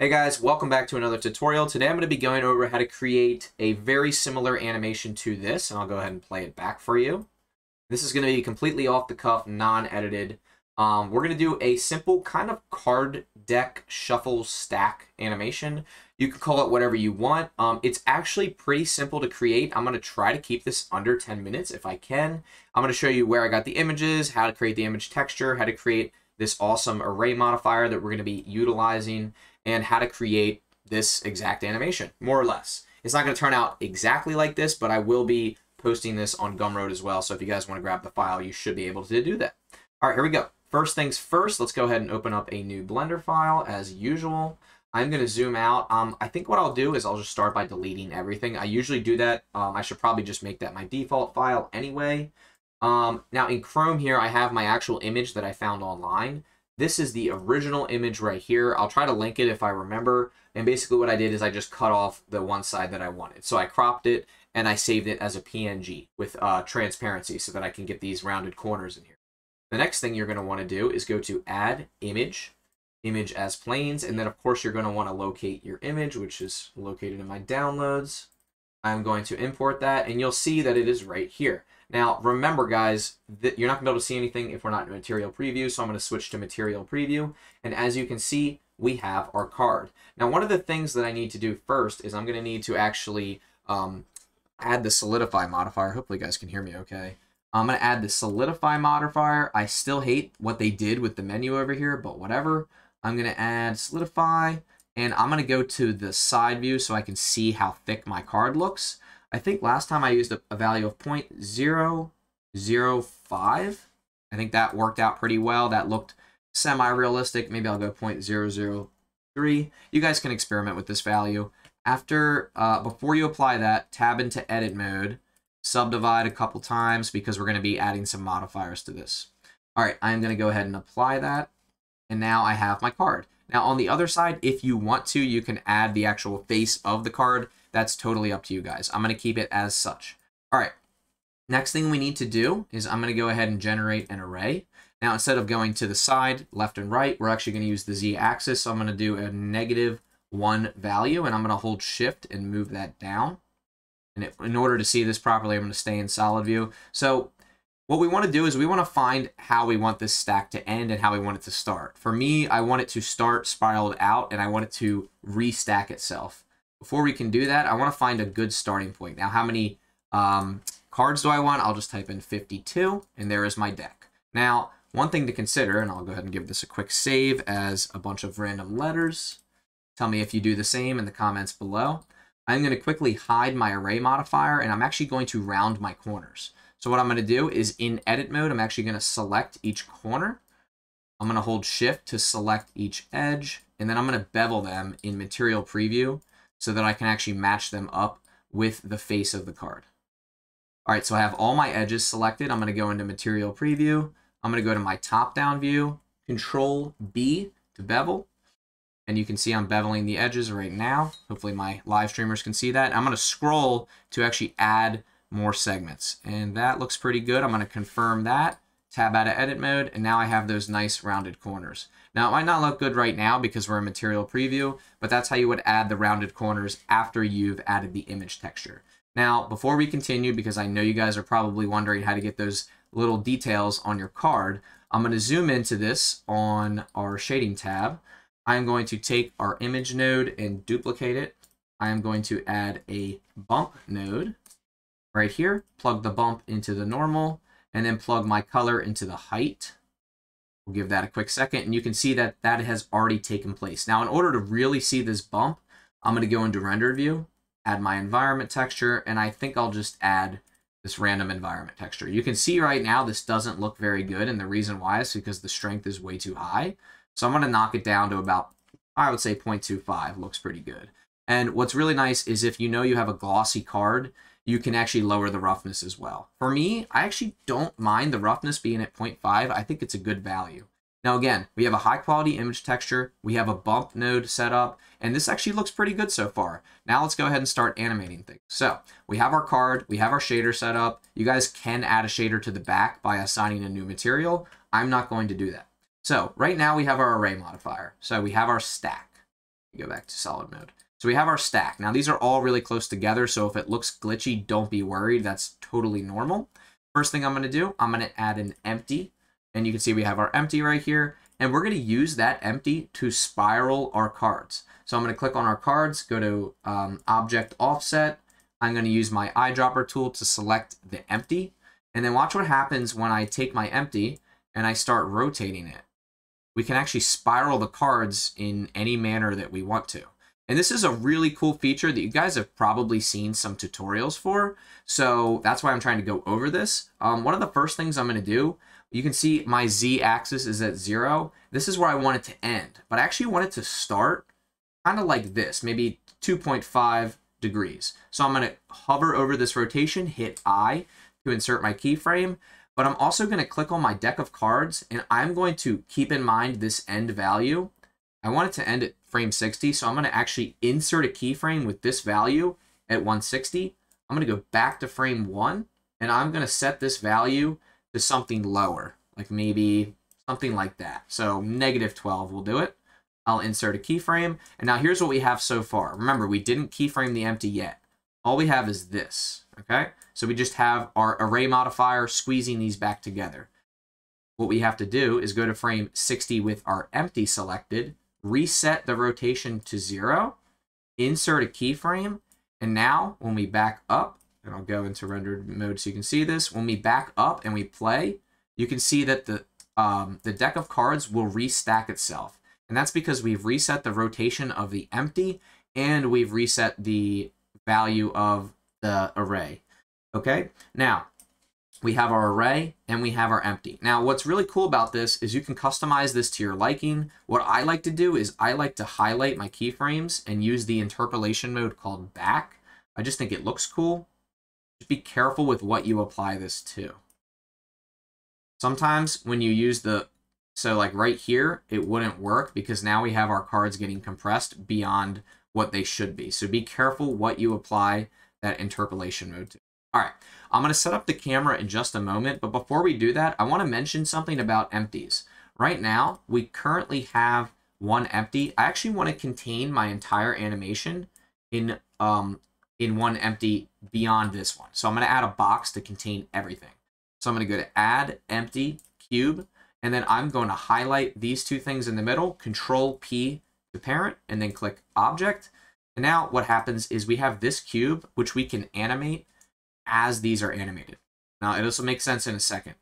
Hey guys, welcome back to another tutorial. Today I'm going to be going over how to create a very similar animation to this, and I'll go ahead and play it back for you. This is going to be completely off the cuff, non-edited. Um, we're going to do a simple kind of card deck shuffle stack animation. You can call it whatever you want. Um, it's actually pretty simple to create. I'm going to try to keep this under 10 minutes if I can. I'm going to show you where I got the images, how to create the image texture, how to create this awesome array modifier that we're going to be utilizing, and how to create this exact animation, more or less. It's not going to turn out exactly like this, but I will be posting this on Gumroad as well. So if you guys want to grab the file, you should be able to do that. All right, here we go. First things first, let's go ahead and open up a new Blender file as usual. I'm going to zoom out. Um, I think what I'll do is I'll just start by deleting everything. I usually do that. Um, I should probably just make that my default file anyway. Um, now in Chrome here, I have my actual image that I found online. This is the original image right here. I'll try to link it if I remember. And basically what I did is I just cut off the one side that I wanted. So I cropped it and I saved it as a PNG with uh, transparency so that I can get these rounded corners in here. The next thing you're going to want to do is go to add image, image as planes, and then of course you're going to want to locate your image, which is located in my downloads. I'm going to import that and you'll see that it is right here. Now, remember, guys, that you're not going to be able to see anything if we're not in material preview, so I'm going to switch to material preview. And as you can see, we have our card. Now, one of the things that I need to do first is I'm going to need to actually um, add the solidify modifier. Hopefully, you guys can hear me okay. I'm going to add the solidify modifier. I still hate what they did with the menu over here, but whatever. I'm going to add solidify, and I'm going to go to the side view so I can see how thick my card looks. I think last time I used a, a value of 0.005. I think that worked out pretty well. That looked semi-realistic. Maybe I'll go 0.003. You guys can experiment with this value. After, uh, before you apply that, tab into edit mode, subdivide a couple times because we're going to be adding some modifiers to this. All right, I'm going to go ahead and apply that. And now I have my card. Now on the other side, if you want to, you can add the actual face of the card. That's totally up to you guys. I'm going to keep it as such. All right. Next thing we need to do is I'm going to go ahead and generate an array. Now, instead of going to the side, left and right, we're actually going to use the z-axis. So I'm going to do a negative one value, and I'm going to hold shift and move that down. And it, in order to see this properly, I'm going to stay in solid view. So what we want to do is we want to find how we want this stack to end and how we want it to start. For me, I want it to start spiraled out, and I want it to restack itself. Before we can do that, I want to find a good starting point. Now, how many um, cards do I want? I'll just type in 52, and there is my deck. Now, one thing to consider, and I'll go ahead and give this a quick save as a bunch of random letters. Tell me if you do the same in the comments below. I'm going to quickly hide my array modifier, and I'm actually going to round my corners. So what I'm going to do is in edit mode, I'm actually going to select each corner. I'm going to hold shift to select each edge, and then I'm going to bevel them in material preview so that I can actually match them up with the face of the card. All right, so I have all my edges selected. I'm going to go into Material Preview. I'm going to go to my top-down view, Control B to bevel. And you can see I'm beveling the edges right now. Hopefully my live streamers can see that. I'm going to scroll to actually add more segments. And that looks pretty good. I'm going to confirm that tab out of edit mode, and now I have those nice rounded corners. Now, it might not look good right now because we're in material preview, but that's how you would add the rounded corners after you've added the image texture. Now, before we continue, because I know you guys are probably wondering how to get those little details on your card, I'm going to zoom into this on our shading tab. I'm going to take our image node and duplicate it. I am going to add a bump node right here, plug the bump into the normal, and then plug my color into the height. We'll give that a quick second, and you can see that that has already taken place. Now, in order to really see this bump, I'm going to go into render view, add my environment texture, and I think I'll just add this random environment texture. You can see right now this doesn't look very good, and the reason why is because the strength is way too high. So I'm going to knock it down to about, I would say 0.25, looks pretty good. And what's really nice is if you know you have a glossy card, you can actually lower the roughness as well. For me, I actually don't mind the roughness being at 0.5. I think it's a good value. Now again, we have a high quality image texture, we have a bump node set up, and this actually looks pretty good so far. Now let's go ahead and start animating things. So we have our card, we have our shader set up. You guys can add a shader to the back by assigning a new material. I'm not going to do that. So right now we have our array modifier. So we have our stack. Go back to solid mode. So we have our stack. Now these are all really close together, so if it looks glitchy, don't be worried. That's totally normal. First thing I'm going to do, I'm going to add an empty. And you can see we have our empty right here. And we're going to use that empty to spiral our cards. So I'm going to click on our cards, go to um, Object Offset. I'm going to use my eyedropper tool to select the empty. And then watch what happens when I take my empty and I start rotating it. We can actually spiral the cards in any manner that we want to. And this is a really cool feature that you guys have probably seen some tutorials for. So that's why I'm trying to go over this. Um, one of the first things I'm going to do, you can see my Z axis is at zero. This is where I want it to end, but I actually want it to start kind of like this, maybe 2.5 degrees. So I'm going to hover over this rotation, hit I to insert my keyframe, but I'm also going to click on my deck of cards and I'm going to keep in mind this end value. I want it to end at frame 60. So I'm going to actually insert a keyframe with this value at 160. I'm going to go back to frame 1, and I'm going to set this value to something lower, like maybe something like that. So negative 12 will do it. I'll insert a keyframe. And now here's what we have so far. Remember, we didn't keyframe the empty yet. All we have is this, okay? So we just have our array modifier squeezing these back together. What we have to do is go to frame 60 with our empty selected, reset the rotation to zero, insert a keyframe, and now when we back up, and I'll go into rendered mode so you can see this, when we back up and we play, you can see that the, um, the deck of cards will restack itself. And that's because we've reset the rotation of the empty and we've reset the value of the array. Okay, now we have our array and we have our empty. Now, what's really cool about this is you can customize this to your liking. What I like to do is I like to highlight my keyframes and use the interpolation mode called back. I just think it looks cool. Just be careful with what you apply this to. Sometimes when you use the, so like right here, it wouldn't work because now we have our cards getting compressed beyond what they should be. So be careful what you apply that interpolation mode to. All right, I'm going to set up the camera in just a moment, but before we do that, I want to mention something about empties. Right now, we currently have one empty. I actually want to contain my entire animation in um in one empty beyond this one. So I'm going to add a box to contain everything. So I'm going to go to add empty cube, and then I'm going to highlight these two things in the middle, control P to parent, and then click object. And now what happens is we have this cube, which we can animate as these are animated. Now, it also makes sense in a second.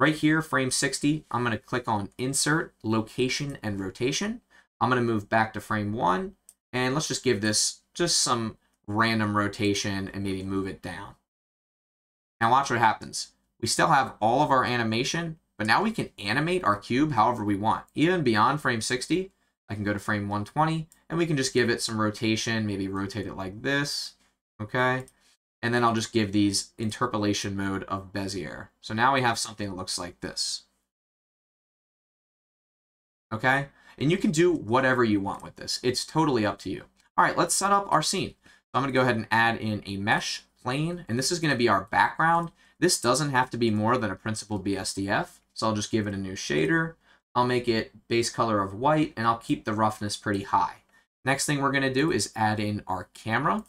Right here, frame 60, I'm going to click on Insert, Location, and Rotation. I'm going to move back to frame 1, and let's just give this just some random rotation and maybe move it down. Now watch what happens. We still have all of our animation, but now we can animate our cube however we want. Even beyond frame 60, I can go to frame 120, and we can just give it some rotation, maybe rotate it like this, okay? And then I'll just give these interpolation mode of Bezier. So now we have something that looks like this. Okay? And you can do whatever you want with this. It's totally up to you. All right, let's set up our scene. So I'm going to go ahead and add in a mesh plane, and this is going to be our background. This doesn't have to be more than a principled BSDF, so I'll just give it a new shader. I'll make it base color of white, and I'll keep the roughness pretty high. Next thing we're going to do is add in our camera.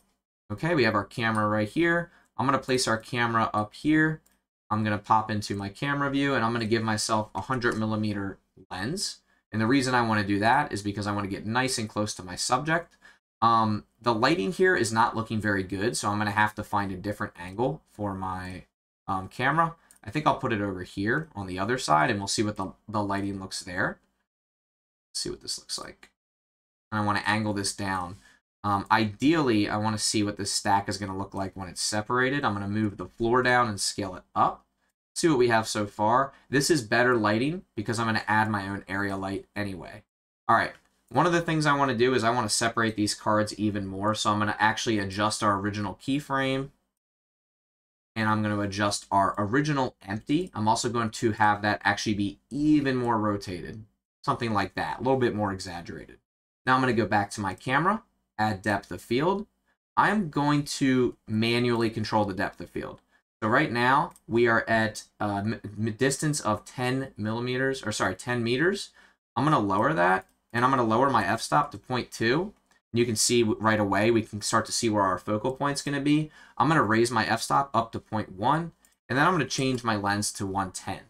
Okay, we have our camera right here. I'm going to place our camera up here. I'm going to pop into my camera view and I'm going to give myself a 100 millimeter lens. And the reason I want to do that is because I want to get nice and close to my subject. Um, the lighting here is not looking very good, so I'm going to have to find a different angle for my um, camera. I think I'll put it over here on the other side and we'll see what the, the lighting looks there. Let's see what this looks like. And I want to angle this down. Um, ideally, I want to see what this stack is going to look like when it's separated. I'm going to move the floor down and scale it up. See what we have so far. This is better lighting because I'm going to add my own area light anyway. All right, one of the things I want to do is I want to separate these cards even more. So I'm going to actually adjust our original keyframe. And I'm going to adjust our original empty. I'm also going to have that actually be even more rotated. Something like that, a little bit more exaggerated. Now I'm going to go back to my camera add depth of field, I'm going to manually control the depth of field. So right now we are at uh, a distance of 10 millimeters, or sorry, 10 meters. I'm going to lower that and I'm going to lower my f-stop to 0.2. And you can see right away, we can start to see where our focal point's going to be. I'm going to raise my f-stop up to 0.1, and then I'm going to change my lens to 110.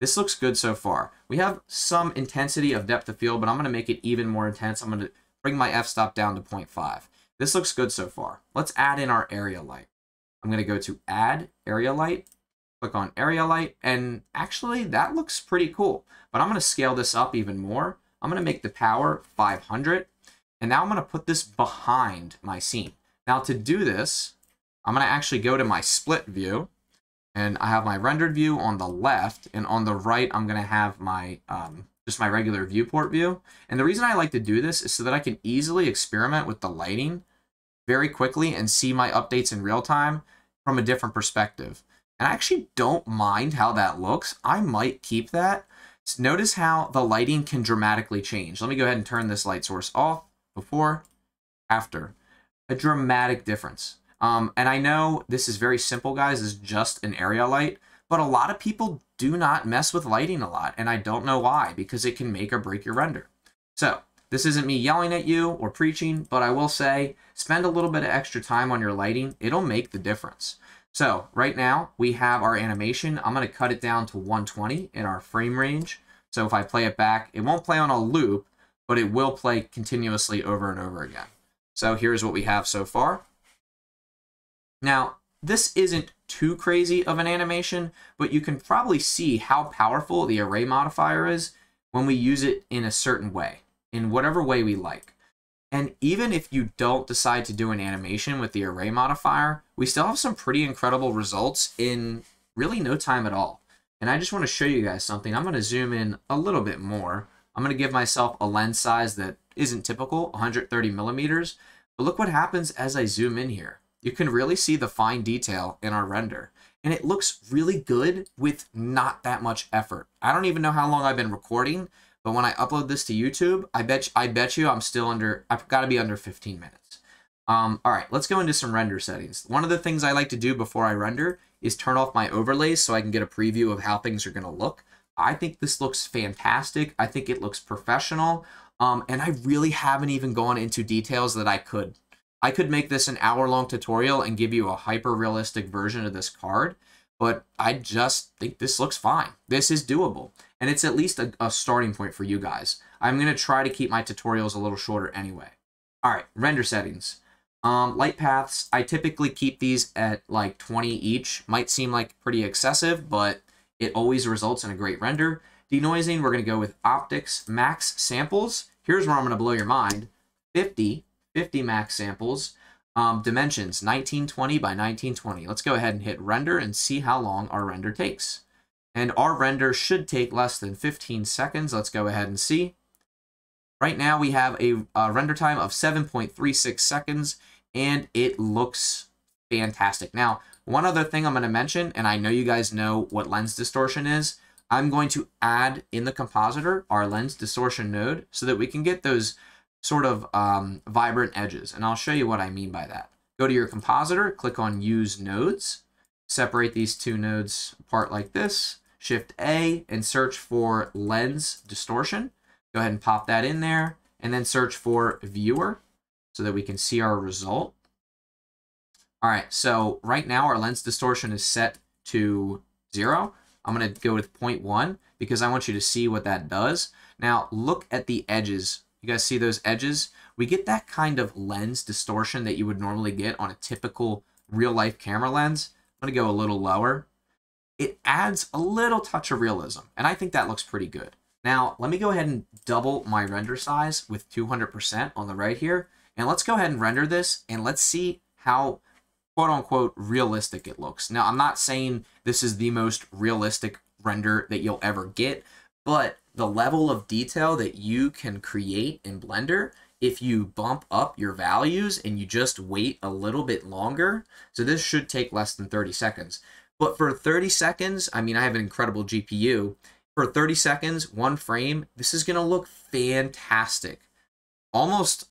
This looks good so far. We have some intensity of depth of field, but I'm going to make it even more intense. I'm going to bring my f-stop down to 0.5. This looks good so far. Let's add in our area light. I'm going to go to add area light, click on area light, and actually that looks pretty cool. But I'm going to scale this up even more. I'm going to make the power 500, and now I'm going to put this behind my scene. Now to do this, I'm going to actually go to my split view, and I have my rendered view on the left, and on the right, I'm going to have my um, just my regular viewport view. And the reason I like to do this is so that I can easily experiment with the lighting very quickly and see my updates in real time from a different perspective. And I actually don't mind how that looks. I might keep that. So notice how the lighting can dramatically change. Let me go ahead and turn this light source off before, after. A dramatic difference. Um, and I know this is very simple, guys. It's just an area light. But a lot of people do not mess with lighting a lot. And I don't know why, because it can make or break your render. So this isn't me yelling at you or preaching, but I will say spend a little bit of extra time on your lighting. It'll make the difference. So right now we have our animation. I'm going to cut it down to 120 in our frame range. So if I play it back, it won't play on a loop, but it will play continuously over and over again. So here's what we have so far. Now, this isn't too crazy of an animation, but you can probably see how powerful the array modifier is when we use it in a certain way in whatever way we like. And even if you don't decide to do an animation with the array modifier, we still have some pretty incredible results in really no time at all. And I just want to show you guys something. I'm going to zoom in a little bit more. I'm going to give myself a lens size that isn't typical, 130 millimeters. But look what happens as I zoom in here. You can really see the fine detail in our render. And it looks really good with not that much effort. I don't even know how long I've been recording, but when I upload this to YouTube, I bet I bet you I'm still under. I've got to be under 15 minutes. Um, all right, let's go into some render settings. One of the things I like to do before I render is turn off my overlays so I can get a preview of how things are going to look. I think this looks fantastic. I think it looks professional. Um, and I really haven't even gone into details that I could. I could make this an hour long tutorial and give you a hyper realistic version of this card, but I just think this looks fine. This is doable and it's at least a, a starting point for you guys. I'm going to try to keep my tutorials a little shorter anyway. All right, render settings. Um, light paths, I typically keep these at like 20 each. Might seem like pretty excessive, but it always results in a great render. Denoising, we're going to go with OptiX max samples. Here's where I'm going to blow your mind. 50, 50 max samples. Um, dimensions, 1920 by 1920. Let's go ahead and hit render and see how long our render takes. And our render should take less than 15 seconds. Let's go ahead and see. Right now we have a, a render time of 7.36 seconds and it looks fantastic. Now, one other thing I'm going to mention, and I know you guys know what lens distortion is, I'm going to add in the compositor our lens distortion node so that we can get those sort of um, vibrant edges. And I'll show you what I mean by that. Go to your compositor, click on use nodes, separate these two nodes apart like this, Shift A and search for lens distortion. Go ahead and pop that in there and then search for viewer so that we can see our result. All right, so right now our lens distortion is set to zero. I'm gonna go with 0.1 because I want you to see what that does. Now look at the edges. You guys see those edges? We get that kind of lens distortion that you would normally get on a typical real life camera lens. I'm gonna go a little lower it adds a little touch of realism, and I think that looks pretty good. Now, let me go ahead and double my render size with 200% on the right here, and let's go ahead and render this, and let's see how quote-unquote realistic it looks. Now, I'm not saying this is the most realistic render that you'll ever get, but the level of detail that you can create in Blender if you bump up your values and you just wait a little bit longer. So this should take less than 30 seconds. But for 30 seconds, I mean, I have an incredible GPU. For 30 seconds, one frame, this is going to look fantastic. Almost